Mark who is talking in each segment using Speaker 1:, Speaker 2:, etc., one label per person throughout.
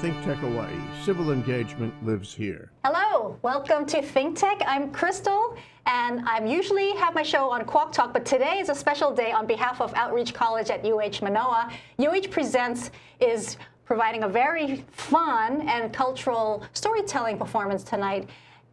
Speaker 1: ThinkTech Hawaii. Civil engagement lives here.
Speaker 2: Hello, welcome to ThinkTech. I'm Crystal, and I usually have my show on Kwok Talk, but today is a special day on behalf of Outreach College at UH Manoa. UH Presents is providing a very fun and cultural storytelling performance tonight.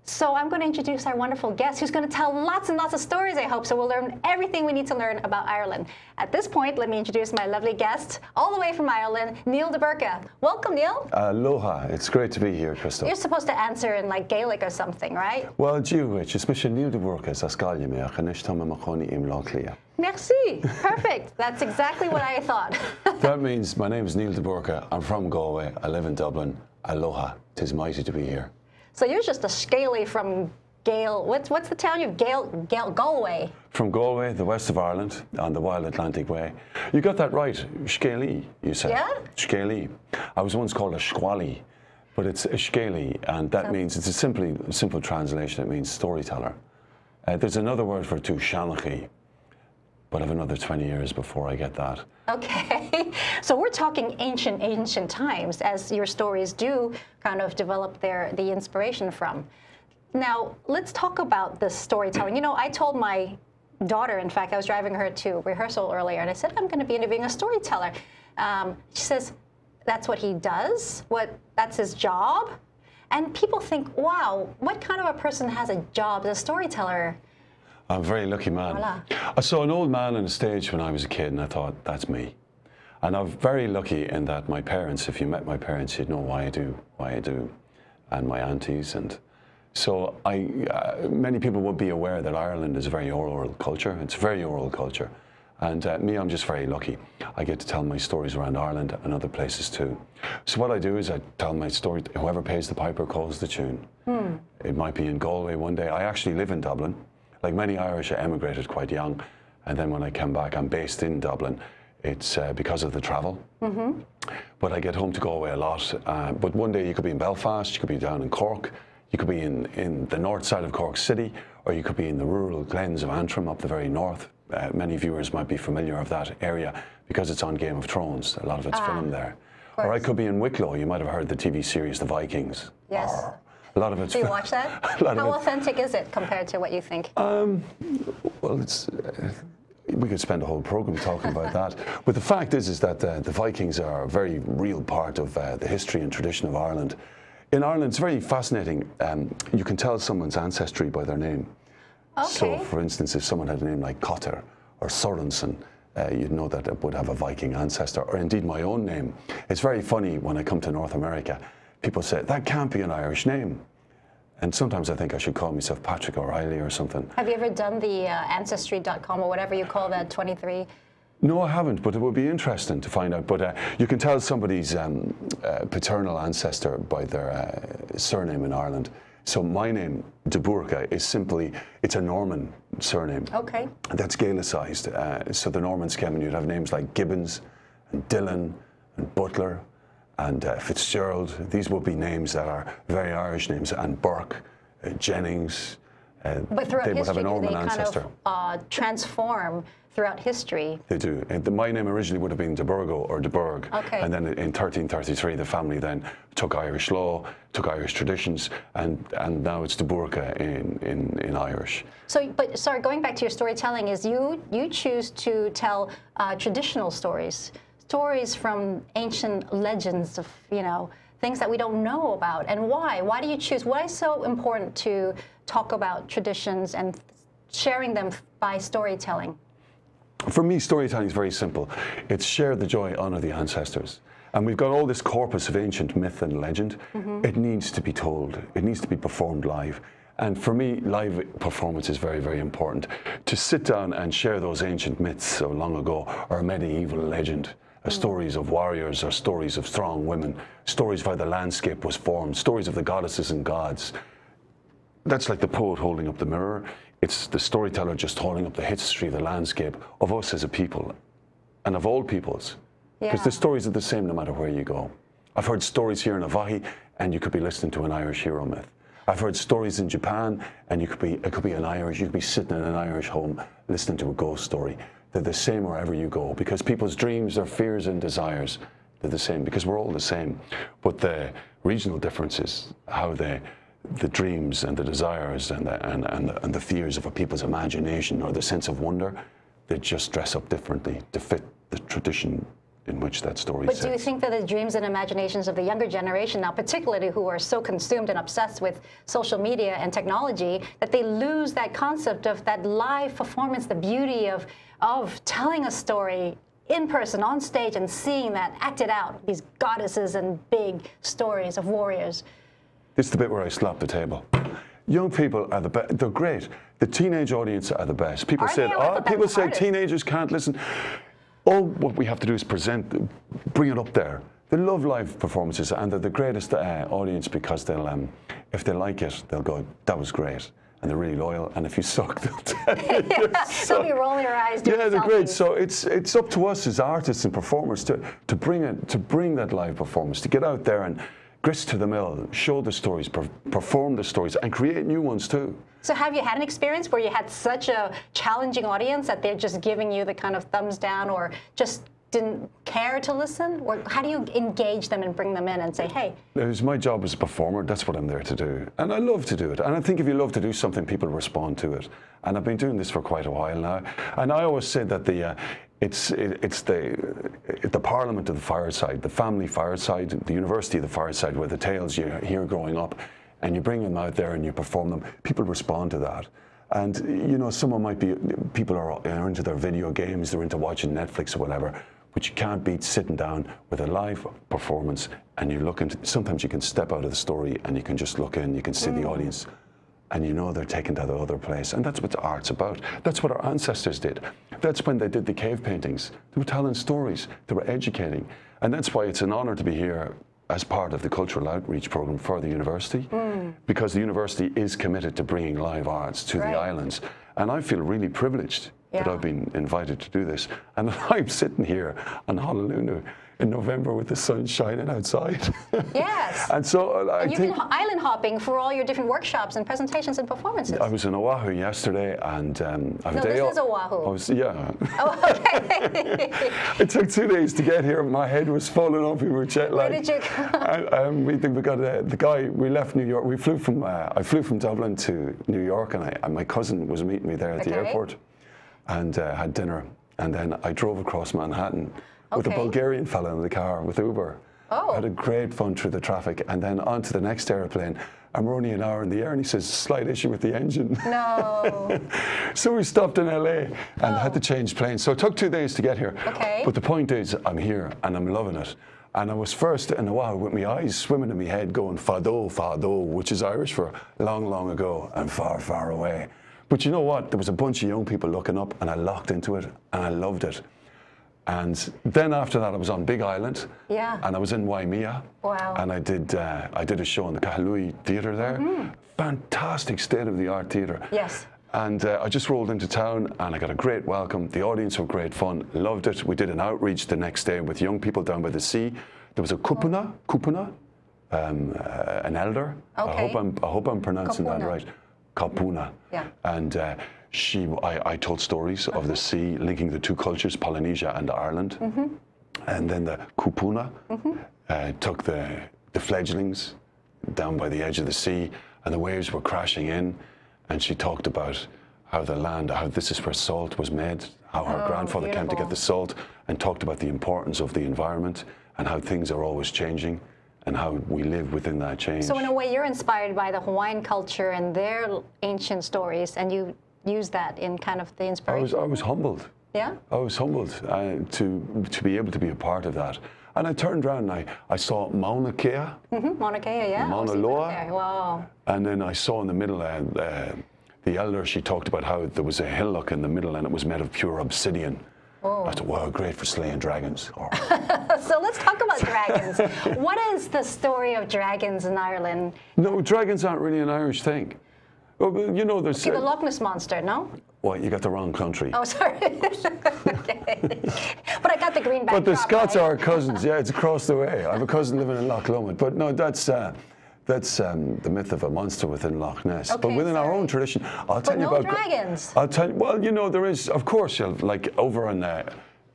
Speaker 2: So I'm going to introduce our wonderful guest who's going to tell lots and lots of stories, I hope. So we'll learn everything we need to learn about Ireland. At this point, let me introduce my lovely guest, all the way from Ireland, Niall de Burca. Welcome, Niall.
Speaker 3: Aloha. It's great to be here, Crystal.
Speaker 2: You're supposed to answer in like Gaelic or something, right?
Speaker 3: Well, Jewish. It's Mission Niall de Burca, Saskalia me, Chanish Tama Makoni Im Locklia.
Speaker 2: Merci. Perfect. That's exactly what I thought.
Speaker 3: That means my name is Niall de Burca. I'm from Galway. I live in Dublin. Aloha. Tis mighty to be here.
Speaker 2: So you're just a scaly from Gale. What's what's the town you Gale, Gale Galway?
Speaker 3: From Galway, the west of Ireland, on the Wild Atlantic Way. You got that right. Shkeli, you said.
Speaker 2: Yeah?
Speaker 3: Shkeli. I was once called a Shkwali, but it's a Shkeli, and that means, it's a simply simple translation. It means storyteller. Uh, there's another word for it too, Shanachi, but I have another 20 years before I get that.
Speaker 2: Okay. So we're talking ancient, ancient times, as your stories do kind of develop their the inspiration from. Now, let's talk about this storytelling. You know, I told my daughter, in fact, I was driving her to rehearsal earlier, and I said, I'm going to be interviewing a storyteller. Um, she says, that's what he does? What, that's his job? And people think, wow, what kind of a person has a job as a storyteller?
Speaker 3: I'm a very lucky man.
Speaker 2: Voila.
Speaker 3: I saw an old man on a stage when I was a kid, and I thought, that's me. And I'm very lucky in that my parents, if you met my parents, you'd know why I do, why I do, and my aunties. And so I, uh, many people would be aware that Ireland is a very oral culture. It's a very oral culture. And uh, me, I'm just very lucky. I get to tell my stories around Ireland and other places too. So what I do is I tell my story. Whoever pays the piper calls the tune. It might be in Galway one day. I actually live in Dublin. Like many Irish, I emigrated quite young, and then when I came back, I'm based in Dublin. It's uh, because of the travel. But I get home to Galway a lot. Uh, but one day you could be in Belfast, you could be down in Cork, you could be in, in the north side of Cork City, or you could be in the rural glens of Antrim up the very north. Uh, many viewers might be familiar of that area because it's on Game of Thrones. A lot of it's filmed there. Or I could be in Wicklow. You might have heard the TV series The Vikings.
Speaker 2: Yes.
Speaker 3: Or a lot of it's
Speaker 2: Do you watch that?
Speaker 3: a lot
Speaker 2: How
Speaker 3: of it,
Speaker 2: authentic is it compared to what you think?
Speaker 3: well, it's. Uh, we could spend a whole program talking about that. But the fact is, is that uh, the Vikings are a very real part of uh, the history and tradition of Ireland. In Ireland, it's very fascinating. Um, you can tell someone's ancestry by their name.
Speaker 2: Okay.
Speaker 3: So, for instance, if someone had a name like Cotter or Sorensen, uh, you'd know that it would have a Viking ancestor, or indeed my own name. It's very funny when I come to North America. People say, that can't be an Irish name. And sometimes I think I should call myself Patrick O'Reilly or something.
Speaker 2: Have you ever done the uh, ancestry.com or whatever you call that 23?
Speaker 3: No, I haven't, but it would be interesting to find out. But uh, you can tell somebody's um, uh, paternal ancestor by their uh, surname in Ireland. So my name, De Burca, is simply, it's a Norman surname.
Speaker 2: Okay.
Speaker 3: That's Gaelicized. Uh, so the Normans came and you'd have names like Gibbons and Dillon and Butler and uh, Fitzgerald. These would be names that are very Irish names. And Burke, uh, Jennings. Uh,
Speaker 2: But throughout
Speaker 3: they would have
Speaker 2: history,
Speaker 3: a
Speaker 2: do
Speaker 3: Norman
Speaker 2: they kind
Speaker 3: ancestor.
Speaker 2: of uh, transform throughout history?
Speaker 3: They do. And the, my name originally would have been de Burgo or de Burg.
Speaker 2: Okay.
Speaker 3: And then in 1333, the family then took Irish law, took Irish traditions, and, and now it's de Burca in, in, in Irish.
Speaker 2: So, but sorry, going back to your storytelling, is you you choose to tell uh, traditional stories, stories from ancient legends of you know things that we don't know about, and why? Why do you choose? Why is so important to talk about traditions and sharing them by storytelling?
Speaker 3: For me, storytelling is very simple. It's share the joy, honor the ancestors. And we've got all this corpus of ancient myth and legend. Mm-hmm. It needs to be told, it needs to be performed live. And for me, live performance is very, very important. To sit down and share those ancient myths of long ago or a medieval legend, stories of warriors or stories of strong women, stories of how the landscape was formed, stories of the goddesses and gods, that's like the poet holding up the mirror. It's the storyteller just holding up the history, the landscape of us as a people and of all peoples. Because
Speaker 2: Yeah.
Speaker 3: the stories are the same no matter where you go. I've heard stories here in Avahi, and you could be listening to an Irish hero myth. I've heard stories in Japan, and you could be it could be an Irish. You could be sitting in an Irish home listening to a ghost story. They're the same wherever you go because people's dreams, their fears, and desires They're the same because we're all the same. But the regional differences, how they, the dreams and the desires and the, and, and, the, and the fears of a people's imagination or the sense of wonder, they just dress up differently to fit the tradition in which that story
Speaker 2: But do you think that the dreams and imaginations of the younger generation now, particularly who are so consumed and obsessed with social media and technology, that they lose that concept of that live performance, the beauty of of telling a story in person on stage and seeing that acted out, these goddesses and big stories of warriors?
Speaker 3: This is the bit where I slap the table. Young people are the best. They're great. The teenage audience are the best. People
Speaker 2: Are
Speaker 3: say, oh, people say
Speaker 2: hardest."
Speaker 3: teenagers can't listen. All what we have to do is present, bring it up there. They love live performances, and they're the greatest uh, audience because they'll, um, if they like it, they'll go, "That was great," and they're really loyal. And if you suck, they'll tell you. you
Speaker 2: They'll be rolling their eyes
Speaker 3: Yeah, they're great. So it's it's up to us as artists and performers to to bring it to bring that live performance to get out there and grist to the mill, show the stories, per, perform the stories, and create new ones too.
Speaker 2: So have you had an experience where you had such a challenging audience that they're just giving you the kind of thumbs down or just didn't care to listen? Or how do you engage them and bring them in and say, hey,
Speaker 3: It was my job as a performer. That's what I'm there to do, and I love to do it. And I think if you love to do something, people respond to it. And I've been doing this for quite a while now. And I always say that the uh, it's it, it's the the Parliament of the fireside, the family fireside, the University of the fireside, where the tales you hear growing up, and you bring them out there and you perform them. People respond to that. And you know, someone might be people are, are into their video games, they're into watching Netflix or whatever. But you can't beat sitting down with a live performance and you look into. Sometimes you can step out of the story and you can just look in. You can see the mm. audience, and you know they're taken to the other place. And that's what the art's about. That's what our ancestors did. That's when they did the cave paintings. They were telling stories. They were educating, and that's why it's an honour to be here as part of the cultural outreach program for the university, hmm. because the university is committed to bringing live arts to
Speaker 2: Right.
Speaker 3: the islands. And I feel really privileged that I've been invited to do this. And I'm sitting here on Honolulu in November with the sun shining outside.
Speaker 2: yes.
Speaker 3: and so uh, I
Speaker 2: And you've
Speaker 3: think
Speaker 2: been island hopping for all your different workshops and presentations and performances.
Speaker 3: I was in Oahu yesterday, and um, I
Speaker 2: No, this is Oahu.
Speaker 3: I was, yeah.
Speaker 2: oh, okay.
Speaker 3: it took two days to get here. My head was falling off. We were jet
Speaker 2: Where
Speaker 3: lagged.
Speaker 2: did you go?
Speaker 3: And, um, we think we got uh, the guy. We left New York. We flew from. Uh, I flew from Dublin to New York, and, I, and my cousin was meeting me there at the airport, and uh, had dinner. And then I drove across Manhattan with a Bulgarian fella in the car with Uber.
Speaker 2: Oh.
Speaker 3: Had a great fun through the traffic, and then on to the next airplane. And we're only an hour in the air, and he says, "Slight issue with the engine."
Speaker 2: no.
Speaker 3: So we stopped in LA and had to change planes. So it took two days to get here.
Speaker 2: Okay.
Speaker 3: But the point is, I'm here and I'm loving it. And I was first in a while with my eyes swimming in my head going fado, fado, which is Irish for long, long ago and far, far away. But you know what? There was a bunch of young people looking up and I locked into it and I loved it. And then after that, I was on Big Island.
Speaker 2: Yeah.
Speaker 3: And I was in Waimea.
Speaker 2: Wow.
Speaker 3: And I did, uh, I did a show in the Kahilu Theatre there. Fantastic state-of-the-art theatre.
Speaker 2: Yes.
Speaker 3: And uh, I just rolled into town and I got a great welcome. The audience were great fun, loved it. We did an outreach the next day with young people down by the sea. There was a kupuna, kupuna, um, uh, an elder.
Speaker 2: Okay.
Speaker 3: I hope I'm, I hope I'm pronouncing that
Speaker 2: Kapuna.
Speaker 3: Kapuna.
Speaker 2: Yeah.
Speaker 3: And uh, she, I, I told stories of the sea linking the two cultures, Polynesia and Ireland. And then the kupuna uh, took the, the fledglings down by the edge of the sea, and the waves were crashing in. And she talked about how the land, how this is where salt was made, how her
Speaker 2: Oh,
Speaker 3: grandfather came to get the salt, and talked about the importance of the environment and how things are always changing and how we live within that change.
Speaker 2: So in a way, you're inspired by the Hawaiian culture and their ancient stories, and you use that in kind of the inspiration.
Speaker 3: I was, I was humbled.
Speaker 2: yeah.
Speaker 3: I was humbled uh, to to be able to be a part of that. And I turned around and I, I saw Mauna Kea,
Speaker 2: Mm-hmm. Mauna Kea, yeah.
Speaker 3: Mauna
Speaker 2: so you went
Speaker 3: Loa.
Speaker 2: Wow.
Speaker 3: and then I saw in the middle, uh, uh, the elder, she talked about how there was a hillock in the middle and it was made of pure obsidian. I thought, wow, great for slaying dragons.
Speaker 2: So let's talk about dragons. what is the story of dragons in Ireland?
Speaker 3: no, dragons aren't really an Irish thing. Well, you know, there's.
Speaker 2: See, the Loch Ness monster, no?
Speaker 3: well, you got the wrong country.
Speaker 2: Oh, sorry. okay. But I got the green.
Speaker 3: But the Scots
Speaker 2: right?
Speaker 3: are cousins. Yeah, it's across the way. I have a cousin living in Loch Lomond. But no, that's uh, that's um, the myth of a monster within Loch Ness. but
Speaker 2: Okay,
Speaker 3: within our own tradition, I'll tell you
Speaker 2: no
Speaker 3: about
Speaker 2: dragons.
Speaker 3: I'll tell you. Well, you know, there is, of course, you'll, like over on. Uh,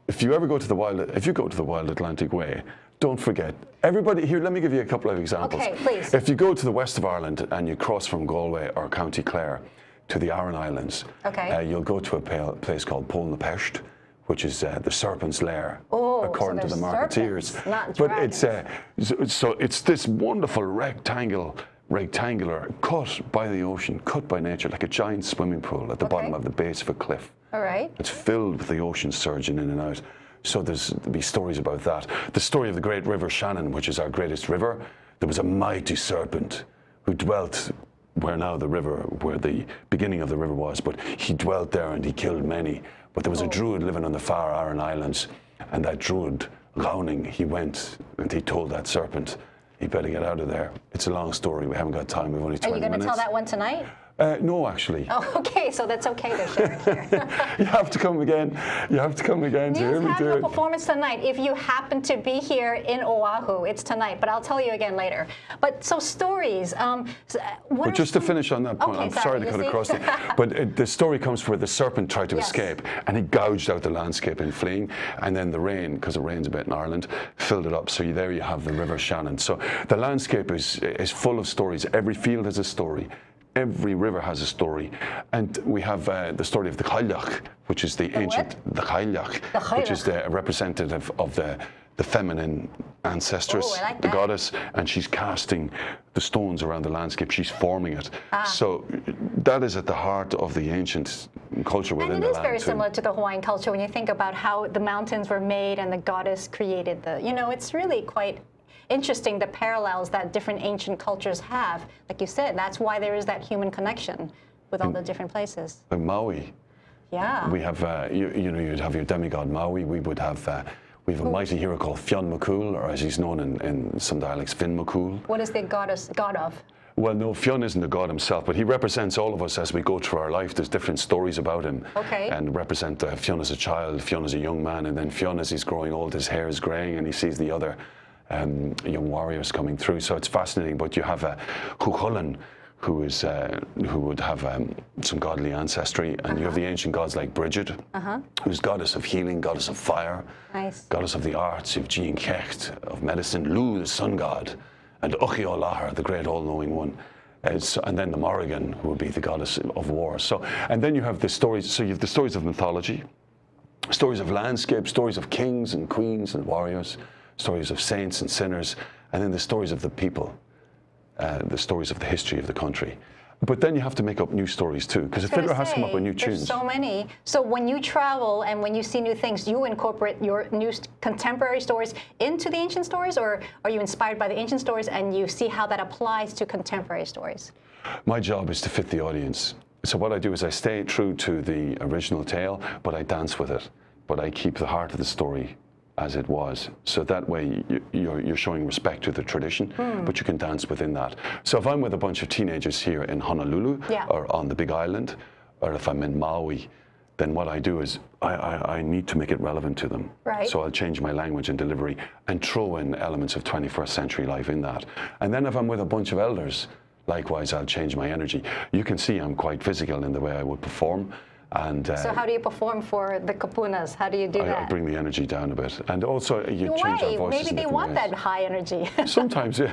Speaker 3: if you ever go to the wild, if you go to the Wild Atlantic Way, don't forget. Everybody here, let me give you a couple of examples.
Speaker 2: Okay, please.
Speaker 3: If you go to the west of Ireland and you cross from Galway or County Clare to the Aran Islands,
Speaker 2: Okay.
Speaker 3: uh, you'll go to a place called Pol na Pesht, which is uh, the serpent's lair,
Speaker 2: Oh, so
Speaker 3: according to the marketeers.
Speaker 2: serpents,
Speaker 3: but it's uh, so, so it's this wonderful rectangle. Rectangular, cut by the ocean, cut by nature, like a giant swimming pool at the bottom of the base of a cliff.
Speaker 2: All right.
Speaker 3: It's filled with the ocean surging in and out. So there's there'll be stories about that. The story of the great river Shannon, which is our greatest river. There was a mighty serpent who dwelt where now the river, where the beginning of the river was, but he dwelt there and he killed many. But there was a oh. druid living on the far Aran Islands, and that druid, Rowning, he went and he told that serpent, he better get out of there. It's a long story. We haven't got time. We've only 20 minutes.
Speaker 2: Are
Speaker 3: 20
Speaker 2: you going to tell that one tonight?
Speaker 3: Uh, no, actually.
Speaker 2: Oh, okay. So that's okay to share it here.
Speaker 3: You have to come again. You have to come again to
Speaker 2: You
Speaker 3: hear me
Speaker 2: have
Speaker 3: do it.
Speaker 2: performance tonight. If you happen to be here in Oahu, it's tonight. But I'll tell you again later. But so stories. Um, uh, what
Speaker 3: But just to finish on that point,
Speaker 2: Okay,
Speaker 3: I'm
Speaker 2: sorry,
Speaker 3: sorry to cut
Speaker 2: see?
Speaker 3: across it, but it, the story comes where the serpent tried to
Speaker 2: Yes.
Speaker 3: escape and he gouged out the landscape in fleeing, and then the rain, because it rains a bit in Ireland, filled it up. So you, there you have the River Shannon. So the landscape is is full of stories. Every field has a story. Every river has a story, and we have uh, the story of the Cailleach, which is the, ancient the Cailleach,
Speaker 2: The
Speaker 3: which is the representative of the the feminine ancestress,
Speaker 2: Oh, I like
Speaker 3: the
Speaker 2: that.
Speaker 3: goddess, and she's casting the stones around the landscape. She's forming it.
Speaker 2: Ah.
Speaker 3: So that is at the heart of the ancient culture within
Speaker 2: And
Speaker 3: the
Speaker 2: it is
Speaker 3: land
Speaker 2: very
Speaker 3: too.
Speaker 2: similar to the Hawaiian culture when you think about how the mountains were made and the goddess created the. You know, it's really quite interesting the parallels that different ancient cultures have. Like you said, that's why there is that human connection with all the different places.
Speaker 3: Like Maui,
Speaker 2: Yeah.
Speaker 3: we have uh, you, you know you'd have your demigod Maui. We would have uh, we have a mighty hero called Fionn McCool, or as he's known in, in some dialects, Finn McCool.
Speaker 2: what is the goddess god of?
Speaker 3: Well, no, Fionn isn't a god himself, but he represents all of us as we go through our life. There's different stories about him.
Speaker 2: Okay.
Speaker 3: And represent uh, Fionn as a child, Fionn as a young man, and then Fionn as he's growing old, his hair is greying, and he sees the other um, young warriors coming through. So it's fascinating. But you have a Cuchulainn, who is uh, who would have um, some godly ancestry, and you have the ancient gods like Bridget, who's goddess of healing, goddess of fire,
Speaker 2: Nice.
Speaker 3: goddess of the arts. You have Dian Cecht of medicine, Lugh, the sun god, and Eochaid Ollathair, the great all-knowing one. Uh, so- and then the Morrigan, who would be the goddess of war. So, and then you have the stories. So you have the stories of mythology, stories of landscape, stories of kings and queens and warriors, stories of saints and sinners, and then the stories of the people, uh, the stories of the history of the country. But then you have to make up new stories too, because
Speaker 2: gonna
Speaker 3: fiddler has to come up with new tunes.
Speaker 2: so many. So when you travel and when you see new things, you incorporate your new contemporary stories into the ancient stories, or are you inspired by the ancient stories and you see how that applies to contemporary stories?
Speaker 3: My job is to fit the audience. So what I do is I stay true to the original tale, but I dance with it. But I keep the heart of the story as it was. So that way you, you're, you're showing respect to the tradition,
Speaker 2: Hmm.
Speaker 3: but you can dance within that. So if I'm with a bunch of teenagers here in Honolulu
Speaker 2: Yeah.
Speaker 3: or on the Big Island, or if I'm in Maui, then what I do is I, I, I need to make it relevant to them.
Speaker 2: Right.
Speaker 3: So I'll change my language and delivery and throw in elements of 21st century life in that. And then if I'm with a bunch of elders, likewise, I'll change my energy. You can see I'm quite physical in the way I would perform. And uh,
Speaker 2: So how do you perform for the kapunas? How do you do
Speaker 3: I, I bring the energy down a bit. And also, you change our voices
Speaker 2: Maybe they want that high energy.
Speaker 3: Sometimes, yeah.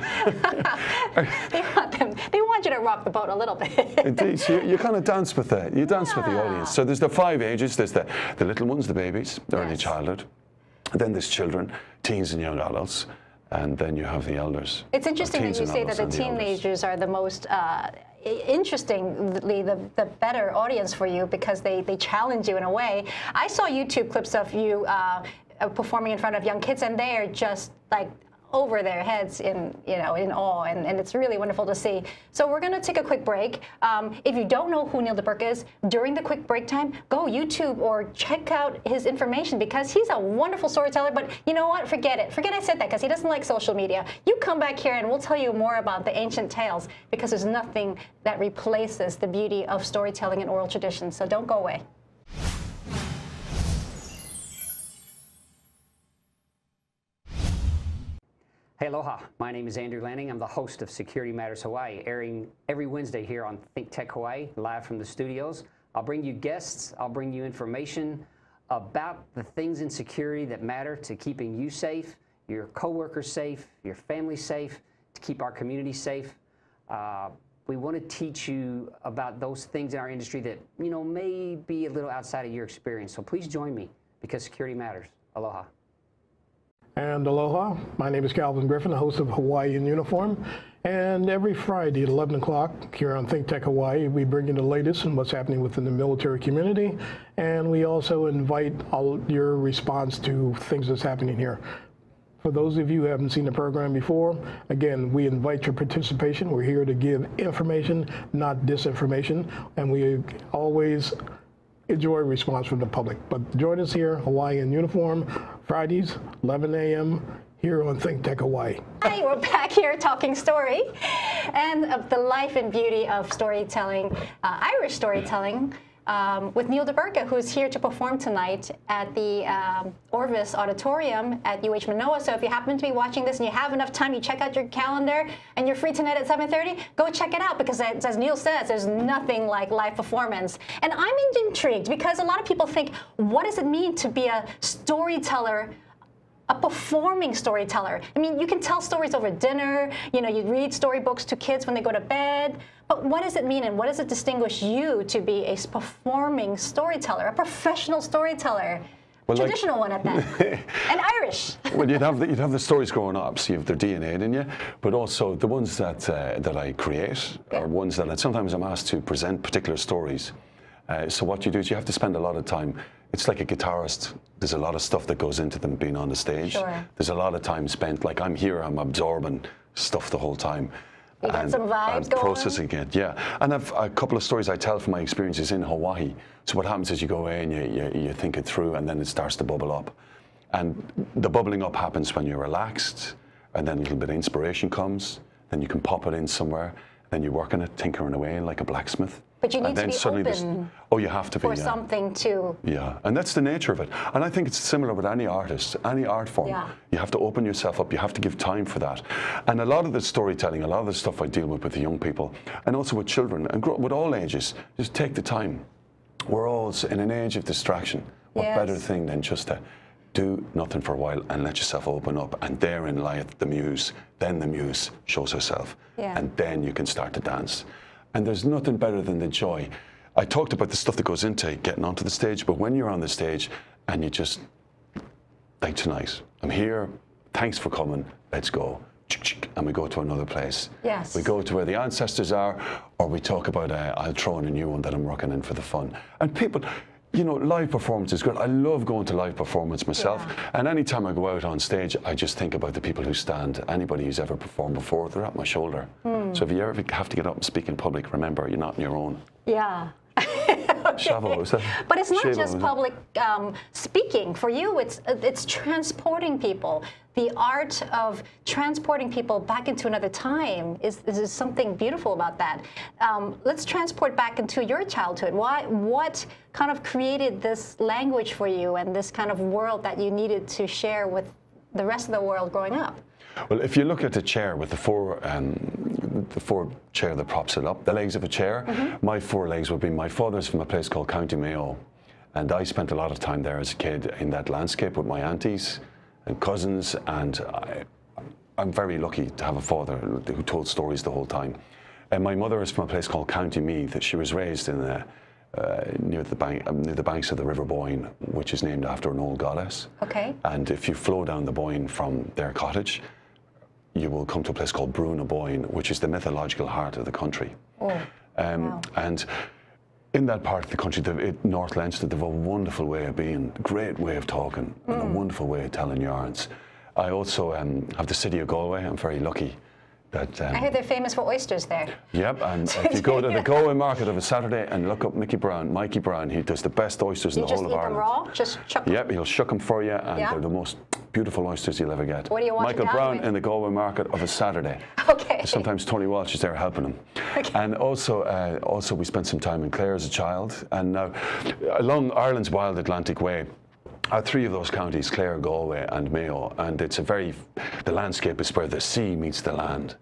Speaker 2: they want them. They want you to rock the boat a little bit.
Speaker 3: Indeed, so you, you kind of dance with the you dance with the audience. So there's the five ages. There's the, the little ones, the babies, the early
Speaker 2: Yes.
Speaker 3: childhood. Then there's children, teens and young adults, and then you have the elders.
Speaker 2: It's interesting that you say that the teenagers are the most, uh, interestingly, the, the better audience for you because they, they challenge you in a way. I saw YouTube clips of you uh, performing in front of young kids, and they are just like over their heads in you know in awe and, and it's really wonderful to see. So we're going to take a quick break. Um, if you don't know who Niall deburke is during the quick break time go youtube or check out his information because he's a wonderful storyteller but you know what? Forget it. Forget i said that because he doesn't like social media. You come back here and we'll tell you more about the ancient tales because there's nothing that replaces the beauty of storytelling and oral tradition so don't go away
Speaker 4: Hey, aloha. My name is Andrew Lanning. I'm the host of Security Matters Hawaii, airing every Wednesday here on Think Tech Hawaii, live from the studios. I'll bring you guests, I'll bring you information about the things in security that matter to keeping you safe your coworkers safe, your family safe, to keep our community safe. Uh, we want to teach you about those things in our industry that you know may be a little outside of your experience. So please join me because security matters. Aloha.
Speaker 5: And aloha, my name is Calvin Griffin, the host of Hawaii in Uniform. And every Friday at 11 o'clock here on Think Tech Hawaii, we bring you the latest and what's happening within the military community. And we also invite all your response to things that's happening here. For those of you who haven't seen the program before, again, we invite your participation. We're here to give information, not disinformation. And we always enjoy response from the public. But join us here, Hawaii in Uniform, Fridays, 11 a.m., here on Think Tech Hawaii.
Speaker 2: Hi, we're back here talking story and of the life and beauty of storytelling, uh, Irish storytelling. Um, with Niall de Burca, who's here to perform tonight at the um, Orvis Auditorium at UH Manoa. So if you happen to be watching this and you have enough time, you check out your calendar and you're free tonight at 7.30, go check it out because as Niall says, there's nothing like live performance. And I'm intrigued because a lot of people think, what does it mean to be a storyteller a performing storyteller. I mean, you can tell stories over dinner, you know, you read storybooks to kids when they go to bed, but what does it mean and what does it distinguish you to be a performing storyteller, a professional storyteller?
Speaker 3: Well, like-
Speaker 2: Traditional one at that, and Irish.
Speaker 3: well, you'd have the, you'd have the stories growing up, so you have their DNA in you, but also the ones that uh, that I create are ones that I, sometimes I'm asked to present particular stories. Uh, so what you do is you have to spend a lot of time. It's like a guitarist. There's a lot of stuff that goes into them being on the stage.
Speaker 2: Sure.
Speaker 3: There's a lot of time spent. Like I'm here, I'm absorbing stuff the whole time.
Speaker 2: You got some vibes
Speaker 3: and
Speaker 2: going.
Speaker 3: processing it, yeah. And I've a couple of stories I tell from my experiences in Hawaii. So what happens is you go away and you, you, you think it through, and then it starts to bubble up. And the bubbling up happens when you're relaxed, and then a little bit of inspiration comes. Then you can pop it in somewhere. Then you work on it, tinkering away like a blacksmith.
Speaker 2: But you need
Speaker 3: and
Speaker 2: to
Speaker 3: then
Speaker 2: be
Speaker 3: suddenly
Speaker 2: open
Speaker 3: oh, you have to be.
Speaker 2: for
Speaker 3: yeah.
Speaker 2: something to
Speaker 3: Yeah, and that's the nature of it. And I think it's similar with any artist, any art form.
Speaker 2: Yeah.
Speaker 3: You have to open yourself up. You have to give time for that. And a lot of the storytelling, a lot of the stuff I deal with with the young people, and also with children, and grow, with all ages, just take the time. We're all in an age of distraction. What
Speaker 2: Yes.
Speaker 3: better thing than just to do nothing for a while and let yourself open up, and therein lieth the muse. Then the muse shows herself,
Speaker 2: Yeah.
Speaker 3: and then you can start to dance. And there's nothing better than the joy. I talked about the stuff that goes into getting onto the stage, but when you're on the stage and you just, like tonight, I'm here, thanks for coming, let's go. And we go to another place.
Speaker 2: Yes.
Speaker 3: We go to where the ancestors are, or we talk about, uh, I'll throw in a new one that I'm working in for the fun. And people, you know, live performance is great. I love going to live performance myself.
Speaker 2: Yeah.
Speaker 3: And anytime I go out on stage, I just think about the people who stand. Anybody who's ever performed before, they're at my shoulder.
Speaker 2: Hmm.
Speaker 3: So if you ever have to get up and speak in public, remember, you're not on your own.
Speaker 2: yeah.
Speaker 3: Is?
Speaker 2: But it's not just public um, speaking. For you, it's it's transporting people. The art of transporting people back into another time is, is something beautiful about that. Um, let's transport back into your childhood. Why, what kind of created this language for you and this kind of world that you needed to share with the rest of the world growing up?
Speaker 3: Well, if you look at the chair with the four, um, the four chair that props it up, the legs of a chair,
Speaker 2: Mm-hmm.
Speaker 3: my four legs would be my father's from a place called County Mayo, and I spent a lot of time there as a kid in that landscape with my aunties and cousins, and I, I'm very lucky to have a father who told stories the whole time. And my mother is from a place called County Meath. She was raised in uh, uh, near the bank, um, near the banks of the River Boyne, which is named after an old goddess.
Speaker 2: Okay.
Speaker 3: And if you flow down the Boyne from their cottage, you will come to a place called Bruna Boyne, which is the mythological heart of the country.
Speaker 2: Oh,
Speaker 3: Um,
Speaker 2: wow.
Speaker 3: And in that part of the country, the, it, North Leinster, they have a wonderful way of being, great way of talking, and
Speaker 2: Hmm.
Speaker 3: a wonderful way of telling yarns. I also um, have the city of Galway. I'm very lucky Um,
Speaker 2: I hear they're famous for oysters there.
Speaker 3: Yep, and if you go to the Galway market of a Saturday and look up Mickey Brown, Mikey Brown, he does the best oysters
Speaker 2: You
Speaker 3: in the whole of
Speaker 2: just
Speaker 3: whole
Speaker 2: eat them
Speaker 3: Ireland.
Speaker 2: raw, just chuck them.
Speaker 3: Yep, he'll shuck them for you, and
Speaker 2: Yeah.
Speaker 3: they're the most beautiful oysters you'll ever get.
Speaker 2: What do you want
Speaker 3: Michael Brown
Speaker 2: with?
Speaker 3: in the Galway market of a Saturday.
Speaker 2: Okay.
Speaker 3: Sometimes Tony Walsh is there helping him. Okay. And also, uh, also we spent some time in Clare as a child, and now along Ireland's wild Atlantic Way. Are three of those counties, Clare, Galway, and Mayo, and it's a very, the landscape is where the sea meets the land,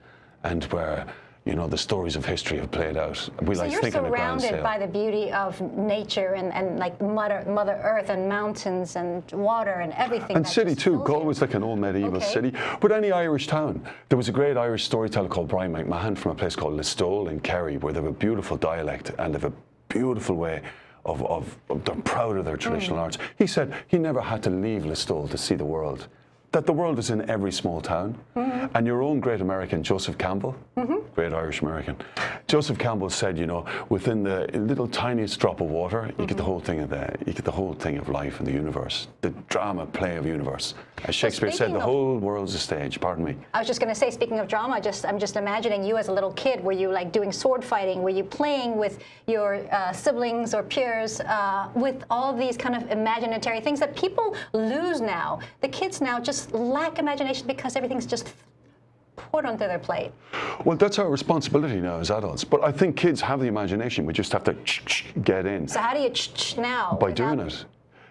Speaker 3: and where you know, the stories of history have played out. We
Speaker 2: So
Speaker 3: like
Speaker 2: you're
Speaker 3: thinking a grand
Speaker 2: surrounded by the beauty of nature and, and like Mother, Mother Earth and mountains and water and everything.
Speaker 3: And city too.
Speaker 2: fills you.
Speaker 3: Galway was like an old medieval
Speaker 2: Okay.
Speaker 3: city. But any Irish town. There was a great Irish storyteller called Bryan MacMahon from a place called Listowel in Kerry, where they have a beautiful dialect and they have a beautiful way of, of, of they're proud of their traditional
Speaker 2: Mm.
Speaker 3: arts. He said he never had to leave Listowel to see the world. That the world is in every small town.
Speaker 2: Mm-hmm.
Speaker 3: And your own great American, Joseph Campbell, great Irish American, Joseph Campbell said, you know, within the little tiniest drop of water, you get the
Speaker 2: Mm-hmm.
Speaker 3: whole thing of the, you get the whole thing of life and the universe, the drama, play of universe. As Shakespeare said, the whole world's a stage. Pardon me.
Speaker 2: I was just going to say, speaking of drama, just I'm just imagining you as a little kid. Were you like doing sword fighting? Were you playing with your uh, siblings or peers uh, with all these kind of imaginary things that people lose now? The kids now just lack imagination because everything's just put onto their plate.
Speaker 3: Well, that's our responsibility now as adults. But I think kids have the imagination. We just have to get in.
Speaker 2: So how do you now?
Speaker 3: by doing it.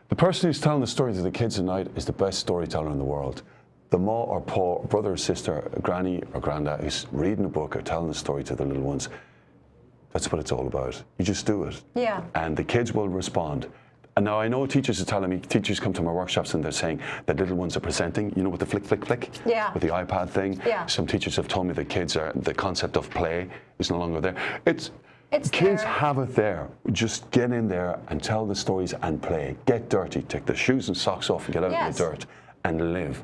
Speaker 3: The person who's telling the story to the kids tonight is the best storyteller in the world. The ma or pa, brother or sister, a granny or granddad who's reading a book or telling the story to the little ones, that's what it's all about. You just do it.
Speaker 2: Yeah.
Speaker 3: And the kids will respond. And now I know teachers are telling me, teachers come to my workshops and they're saying that little ones are presenting, you know, with the flick, flick, flick,
Speaker 2: Yeah.
Speaker 3: with the iPad thing.
Speaker 2: Yeah.
Speaker 3: Some teachers have told me the kids are, the concept of play is no longer there. It's,
Speaker 2: It's
Speaker 3: kids
Speaker 2: there.
Speaker 3: have it there. Just get in there and tell the stories and play. Get dirty. Take the shoes and socks off and get out in
Speaker 2: Yes.
Speaker 3: the dirt and live.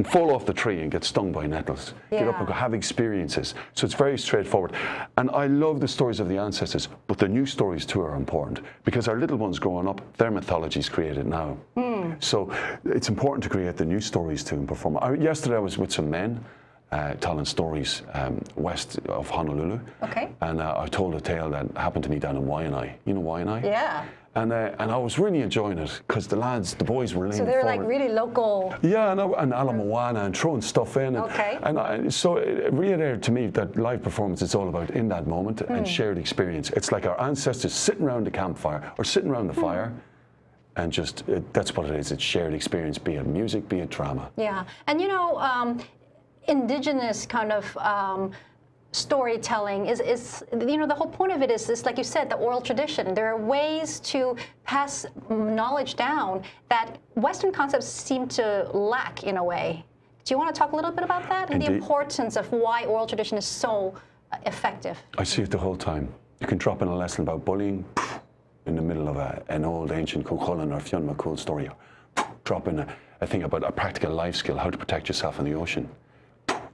Speaker 3: And fall off the tree and get stung by nettles. Get up and go have experiences. So it's very straightforward. And I love the stories of the ancestors, but the new stories too are important because our little ones growing up, their mythology is created now.
Speaker 2: Hmm.
Speaker 3: So it's important to create the new stories too and perform. I, yesterday I was with some men. Uh, telling stories um, west of Honolulu.
Speaker 2: Okay.
Speaker 3: And uh, I told a tale that happened to me down in Waianae. You know Waianae?
Speaker 2: Yeah.
Speaker 3: And, uh, and I was really enjoying it because the lads, the boys were leaning
Speaker 2: So they're like really local.
Speaker 3: Yeah, and, I, and Ala Moana and throwing stuff in. And,
Speaker 2: Okay.
Speaker 3: And I, so it reiterated to me that live performance is all about in that moment
Speaker 2: Hmm.
Speaker 3: and shared experience. It's like our ancestors sitting around the campfire or sitting around the
Speaker 2: Hmm.
Speaker 3: fire. And just, it, that's what it is. It's shared experience, be it music, be it drama.
Speaker 2: Yeah, and you know, um, indigenous kind of um, storytelling is, is, you know, the whole point of it is, is, like you said, the oral tradition. There are ways to pass knowledge down that Western concepts seem to lack in a way. Do you want to talk a little bit about that and the importance of why oral tradition is so uh, effective?
Speaker 3: I see it the whole time. You can drop in a lesson about bullying in the middle of a, an old ancient Cuchulainn or Fionn McCool story. Drop in a, a thing about a practical life skill, how to protect yourself in the ocean.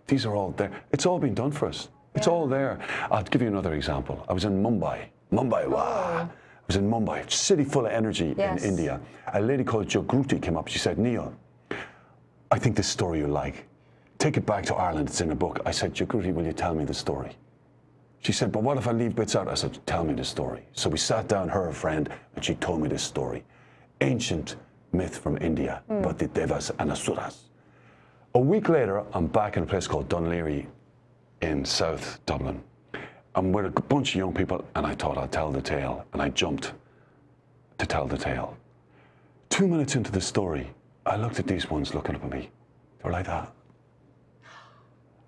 Speaker 3: These are all there. It's all been done for us. It's all there. I'll give you another example. I was in Mumbai. Mumbai, wow. Oh. I was in Mumbai, city full of energy
Speaker 2: Yes.
Speaker 3: in India. A lady called Jagruti came up. She said, Niall, I think this story you like. Take it back to Ireland. It's in a book. I said, Jagruti, will you tell me the story? She said, but what if I leave bits out? I said, tell me the story. So we sat down, her a friend, and she told me this story. Ancient myth from India hmm. about the Devas and Asuras. A week later, I'm back in a place called Dún Laoghaire in South Dublin. And we're a bunch of young people, and I thought I'd tell the tale, and I jumped to tell the tale. Two minutes into the story, I looked at these ones looking up at me. They were like that.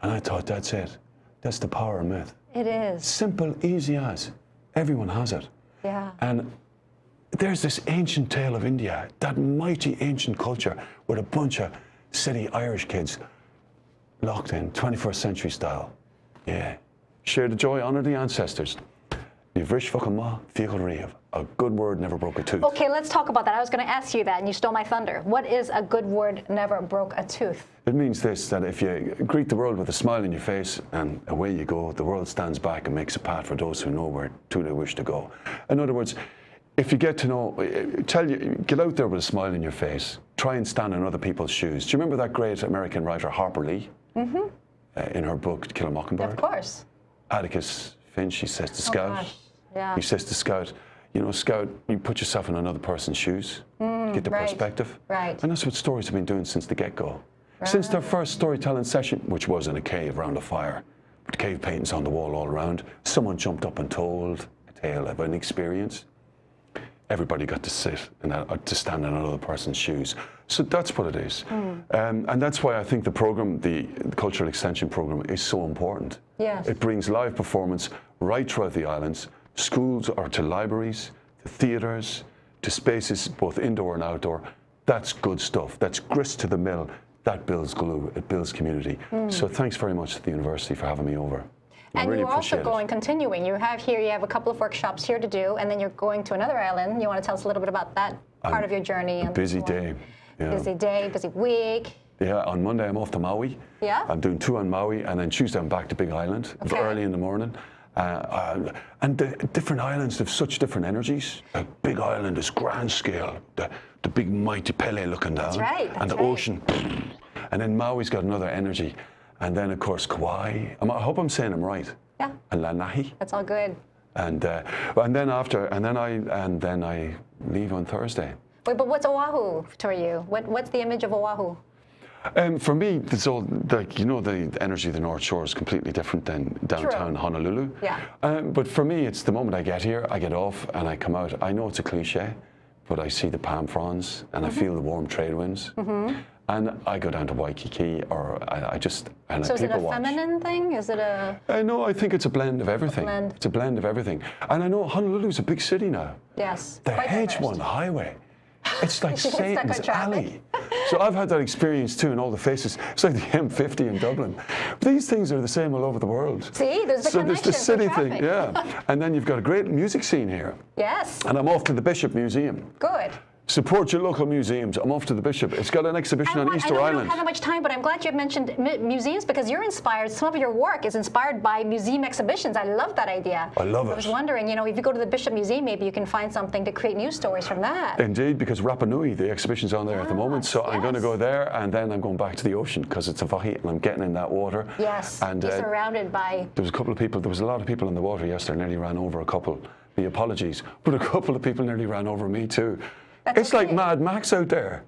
Speaker 3: And I thought, that's it. That's the power of myth.
Speaker 2: It is.
Speaker 3: Simple, easy as. Everyone has it.
Speaker 2: Yeah.
Speaker 3: And there's this ancient tale of India, that mighty ancient culture with a bunch of city Irish kids locked in, 21st century style. Yeah. Share the joy, honour the ancestors. Ní bhris focal maith, fiacail riamh. A good word never broke a tooth.
Speaker 2: Okay, let's talk about that. I was going to ask you that, and you stole my thunder. What is a good word never broke a tooth?
Speaker 3: It means this that if you greet the world with a smile on your face and away you go, the world stands back and makes a path for those who know where to they wish to go. In other words, if you get to know, eh, tell you, get out there with a smile on your face. Try and stand in other people's shoes. Do you remember that great American writer Harper Lee? Mm-hmm. Uh, in her book To Kill a Mockingbird.
Speaker 2: Of course.
Speaker 3: Atticus Finch, he says to Scout.
Speaker 2: Oh. Yeah.
Speaker 3: He says to Scout, you know, Scout, you put yourself in another person's shoes, get the
Speaker 2: Mm, right,
Speaker 3: perspective.
Speaker 2: right.
Speaker 3: And that's what stories have been doing since the get go. Since their first storytelling session, which was in a cave around a fire, with cave paintings on the wall all around, someone jumped up and told a tale of an experience. everybody got to sit and to stand in another person's shoes. So that's what it is. Um, and that's why I think the program, the, the Cultural Extension program, is so important.
Speaker 2: Yes.
Speaker 3: It brings live performance right throughout the islands, schools or to libraries, to theatres, to spaces both indoor and outdoor. That's good stuff. That's grist to the mill. That builds glue. It builds community. So thanks very much to the university for having me over. I
Speaker 2: And
Speaker 3: really
Speaker 2: you're also
Speaker 3: appreciate it.
Speaker 2: going, continuing. You have here, you have a couple of workshops here to do, and then you're going to another island. You want to tell us a little bit about that part of your journey? and
Speaker 3: Busy day. Yeah.
Speaker 2: Busy day, busy week.
Speaker 3: Yeah, on Monday I'm off to Maui.
Speaker 2: Yeah?
Speaker 3: I'm doing two on Maui, and then Tuesday I'm back to Big Island
Speaker 2: Okay.
Speaker 3: early in the morning. Uh, uh, and the different islands have such different energies. Big Island is grand scale, the, the big mighty Pele looking down,
Speaker 2: That's
Speaker 3: right,
Speaker 2: That's and
Speaker 3: the
Speaker 2: right.
Speaker 3: ocean. And then Maui's got another energy, and then of course Kauai. I'm- I hope I'm saying them right.
Speaker 2: Yeah,
Speaker 3: And Lanahi,
Speaker 2: that's all good.
Speaker 3: and uh, and then after, and then I and then I leave on Thursday.
Speaker 2: Wait, but what's Oahu for you? What, what's the image of Oahu?
Speaker 3: Um, for me, it's all like you know the energy of the North Shore is completely different than downtown Honolulu.
Speaker 2: Yeah.
Speaker 3: Um, but for me, it's the moment I get here, I get off and I come out. I know it's a cliche, but I see the palm fronds and
Speaker 2: Mm-hmm.
Speaker 3: I feel the warm trade winds, Mm -hmm. and I go down to Waikiki or I, I just and
Speaker 2: So
Speaker 3: I
Speaker 2: is it a
Speaker 3: watch.
Speaker 2: feminine thing? Is it a
Speaker 3: I know. I think it's a blend of everything.
Speaker 2: blend.
Speaker 3: It's a blend of everything, and I know Honolulu's a big city now.
Speaker 2: yes?
Speaker 3: The
Speaker 2: quite
Speaker 3: H1 highway. It's like
Speaker 2: You get stuck on
Speaker 3: Satan's alley. So I've had that experience too in all the faces. It's like the M50 in Dublin. But these things are the same all over the world.
Speaker 2: See, there's the
Speaker 3: so there's the city thing, yeah. And then you've got a great music scene here.
Speaker 2: Yes,
Speaker 3: And I'm off to the Bishop Museum.
Speaker 2: good.
Speaker 3: Support your local museums. I'm off to the Bishop. It's got an exhibition
Speaker 2: I,
Speaker 3: on
Speaker 2: I
Speaker 3: Easter
Speaker 2: know we
Speaker 3: Island.
Speaker 2: don't have much time, but I'm glad you mentioned mu- museums because you're inspired. Some of your work is inspired by museum exhibitions. I love that idea.
Speaker 3: I love it.
Speaker 2: I was wondering, you know, if you go to the Bishop Museum, maybe you can find something to create news stories from that.
Speaker 3: Indeed, because Rapa Nui, the exhibition's on there at the moment. So I'm going to go there and then I'm going back to the ocean because it's a vahi and I'm getting in that water.
Speaker 2: yes,
Speaker 3: And uh,
Speaker 2: surrounded by.
Speaker 3: There was a couple of people, there was a lot of people in the water yesterday, nearly ran over a couple. The apologies, but a couple of people nearly ran over me too.
Speaker 2: That's
Speaker 3: it's like. Mad Max out there.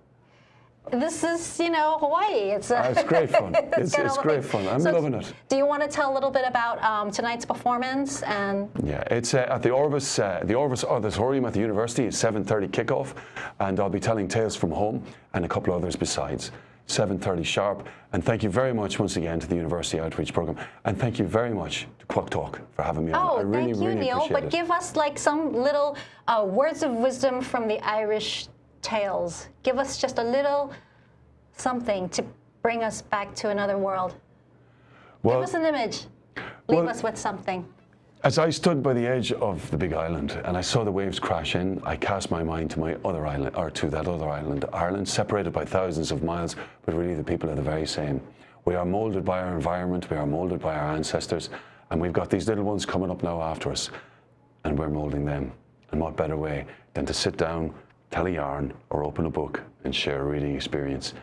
Speaker 2: This is, you know, Hawaii. It's, uh,
Speaker 3: it's great fun. It's, it's great fun. I'm
Speaker 2: So,
Speaker 3: loving it.
Speaker 2: Do you want to tell a little bit about um, tonight's performance and
Speaker 3: Yeah, it's uh, at the Orvis, uh, the Orvis Auditorium at the university. It's 7:30 kickoff, and I'll be telling tales from home and a couple others besides. 7:30 sharp. And thank you very much once again to the University Outreach Program, and thank you very much to Kwok Talk for having me on.
Speaker 2: Oh,
Speaker 3: I really,
Speaker 2: thank you,
Speaker 3: really Niall.
Speaker 2: But
Speaker 3: it.
Speaker 2: give us like some little uh, words of wisdom from the Irish tales. Give us just a little something to bring us back to another world.
Speaker 3: well,
Speaker 2: Give us an image. Leave
Speaker 3: well-
Speaker 2: us with something.
Speaker 3: As I stood by the edge of the big island and I saw the waves crash in, I cast my mind to my other island, or to that other island, Ireland, separated by thousands of miles, but really the people are the very same. We are moulded by our environment, we are moulded by our ancestors, and we've got these little ones coming up now after us, and we're moulding them. And what better way than to sit down, tell a yarn, or open a book and share a reading experience,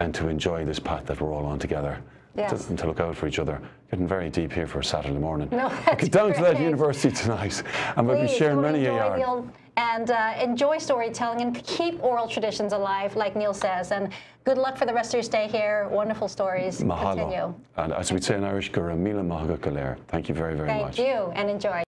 Speaker 3: and to enjoy this path that we're all on together.
Speaker 2: Yes.
Speaker 3: To, to look out for each other. Getting very deep here for a Saturday morning.
Speaker 2: No, that's
Speaker 3: get down to that university tonight, and we'll be sharing many a yarn.
Speaker 2: and uh, enjoy storytelling and keep oral traditions alive, like Niall says. And good luck for the rest of your stay here. Wonderful stories.
Speaker 3: Mahalo.
Speaker 2: Continue.
Speaker 3: And as we'd say in Irish, Gura Mila Mahaga Kaler. Thank you very, very
Speaker 2: Thank
Speaker 3: much.
Speaker 2: you and enjoy.